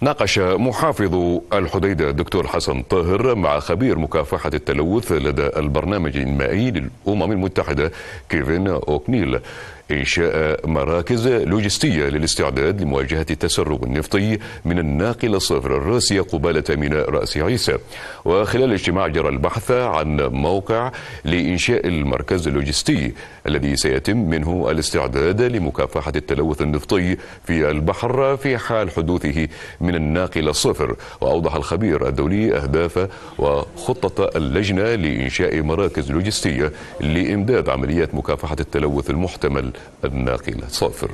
ناقش محافظ الحديدة الدكتور حسن طاهر مع خبير مكافحة التلوث لدى البرنامج المائي للأمم المتحدة كيفن أوكنيل. إنشاء مراكز لوجستية للاستعداد لمواجهة التسرب النفطي من الناقل الصفر الراسية قبالة ميناء رأس عيسى. وخلال الاجتماع جرى البحث عن موقع لإنشاء المركز اللوجستي الذي سيتم منه الاستعداد لمكافحة التلوث النفطي في البحر في حال حدوثه من الناقل الصفر وأوضح الخبير الدولي أهداف وخطة اللجنة لإنشاء مراكز لوجستية لإمداد عمليات مكافحة التلوث المحتمل. الناقل صافر